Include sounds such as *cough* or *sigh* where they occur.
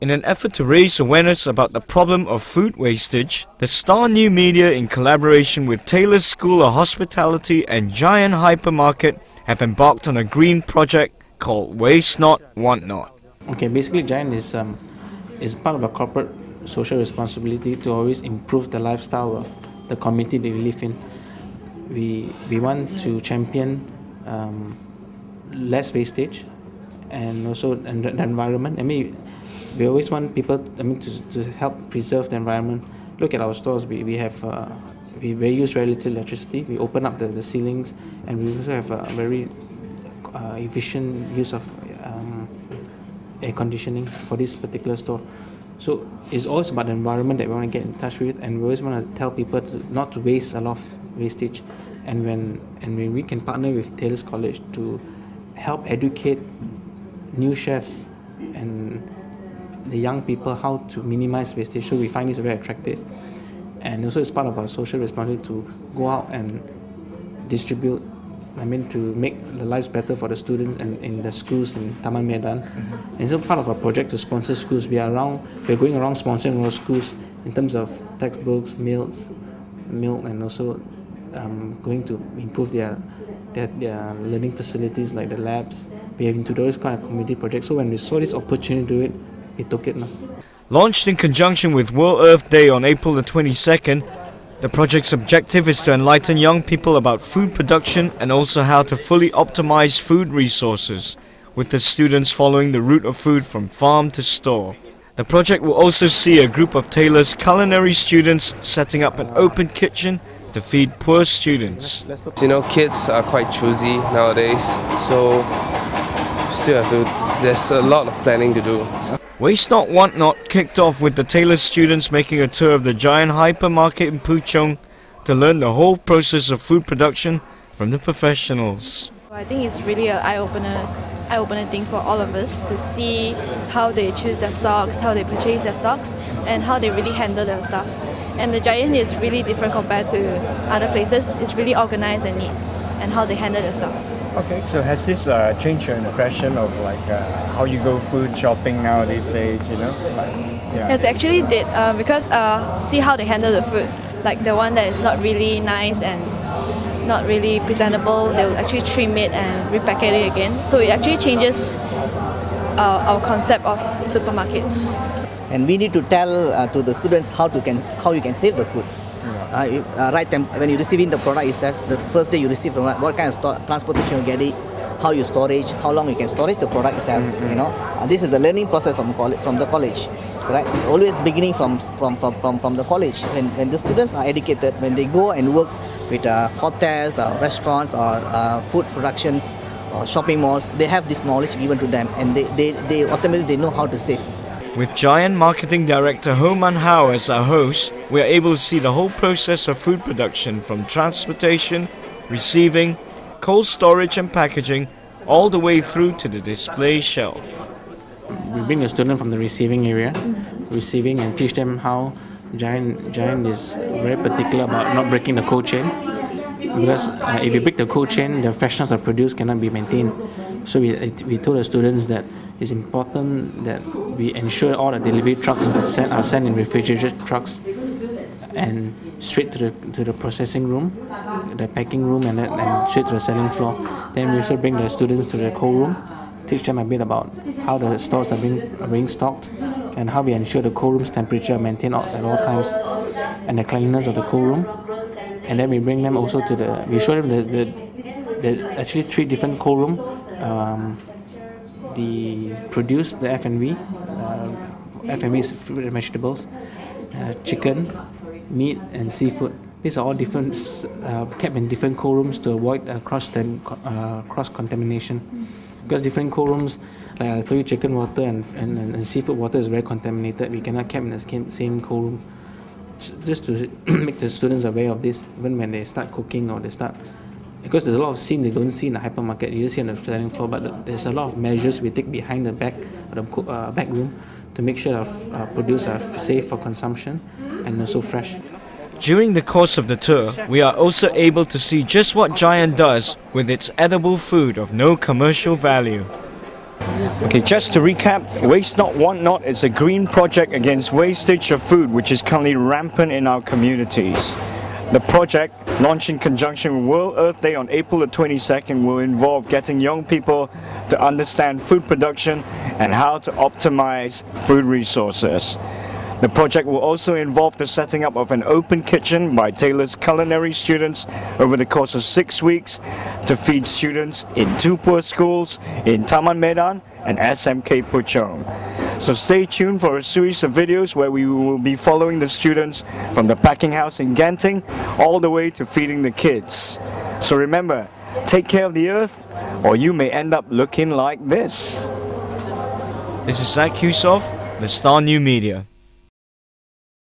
In an effort to raise awareness about the problem of food wastage, the Star New Media in collaboration with Taylor's School of Hospitality and Giant Hypermarket have embarked on a green project called Waste Not, Want Not. Okay, basically Giant is, um, is part of a corporate social responsibility to always improve the lifestyle of the community we live in. We, we want to champion um, less wastage and also the environment. I mean, we always want people I mean to, to help preserve the environment. Look at our stores. We, we have uh, we, we use very little electricity. We open up the, the ceilings and we also have a very uh, efficient use of um, air conditioning for this particular store. So it's always about the environment that we want to get in touch with and we always want to tell people to not to waste a lot of wastage. And when and when we can partner with Taylor's College to help educate new chefs and the young people how to minimize wastage. We find this very attractive. And also it's part of our social responsibility to go out and distribute I mean to make the lives better for the students and in the schools in Taman Medan. Mm-hmm. And so part of our project to sponsor schools. We are around we're going around sponsoring our schools in terms of textbooks, meals, milk and also um, going to improve their, their their learning facilities like the labs. We have into those kind of community projects. So when we saw this opportunity to do it, he took it now. Launched in conjunction with World Earth Day on April the 22nd, the project's objective is to enlighten young people about food production and also how to fully optimize food resources, with the students following the route of food from farm to store. The project will also see a group of Taylor's culinary students setting up an open kitchen to feed poor students. You know, kids are quite choosy nowadays, so still have to, there's a lot of planning to do. Waste Not Want Not kicked off with the Taylor students making a tour of the giant hypermarket in Puchong to learn the whole process of food production from the professionals. I think it's really an eye-opener eye-opener thing for all of us to see how they choose their stocks, how they purchase their stocks, and how they really handle their stuff. And the Giant is really different compared to other places. It's really organized and neat, and how they handle their stuff. Okay, so has this uh, changed your impression of like uh, how you go food shopping now these days? You know, like, yeah. Yes, actually did uh, because uh, see how they handle the food. Like the one that is not really nice and not really presentable, they'll actually trim it and repackage it again. So it actually changes uh, our concept of supermarkets. And we need to tell uh, to the students how to can how you can save the food uh, uh, right time when you're receiving the product is that the first day you receive from what kind of transportation you get it how you storage how long you can storage the product itself mm-hmm. you know? Uh, this is the learning process from college from the college right always beginning from from from from, from the college. When, when the students are educated when they go and work with uh, hotels or restaurants or uh, food productions or shopping malls they have this knowledge given to them and they, they, they ultimately they know how to save with Giant Marketing Director Ho Man Hao as our host, we are able to see the whole process of food production from transportation, receiving, cold storage and packaging, all the way through to the display shelf. We bring the student from the receiving area, receiving and teach them how Giant, Giant is very particular about not breaking the cold chain because uh, if you break the cold chain, the freshness of produce cannot be maintained. So we, we told the students that it's important that we ensure all the delivery trucks are sent, are sent in refrigerated trucks and straight to the to the processing room, the packing room, and, then, and straight to the selling floor. Then we also bring the students to the cold room, teach them a bit about how the stores are being, are being stocked, and how we ensure the cold room's temperature maintained at all times, and the cleanliness of the cold room. And then we bring them also to the we show them the, the, the actually three different cold room. Um, the produce, the F&B is fruit and vegetables, uh, chicken, meat, and seafood. These are all different, uh, kept in different cold rooms to avoid uh, cross uh, cross contamination. Because different cold rooms, like I told you, chicken water and, and, and seafood water is very contaminated. We cannot keep in the same cold room. Just to *clears throat* make the students aware of this, even when they start cooking or they start because there's a lot of scene they don't see in the hypermarket. You just see on the selling floor, but there's a lot of measures we take behind the back, the uh, back room, to make sure our uh, produce are safe for consumption and also fresh. During the course of the tour, we are also able to see just what Giant does with its edible food of no commercial value. Okay, just to recap, Waste Not Want Not is a green project against wastage of food which is currently rampant in our communities. The project, launched in conjunction with World Earth Day on April the 22nd, will involve getting young people to understand food production and how to optimize food resources. The project will also involve the setting up of an open kitchen by Taylor's culinary students over the course of six weeks to feed students in two poor schools in Taman Medan and SMK Puchong. So stay tuned for a series of videos where we will be following the students from the packing house in Genting all the way to feeding the kids. So remember, take care of the earth or you may end up looking like this. This is Zach Husoff, the Star New Media.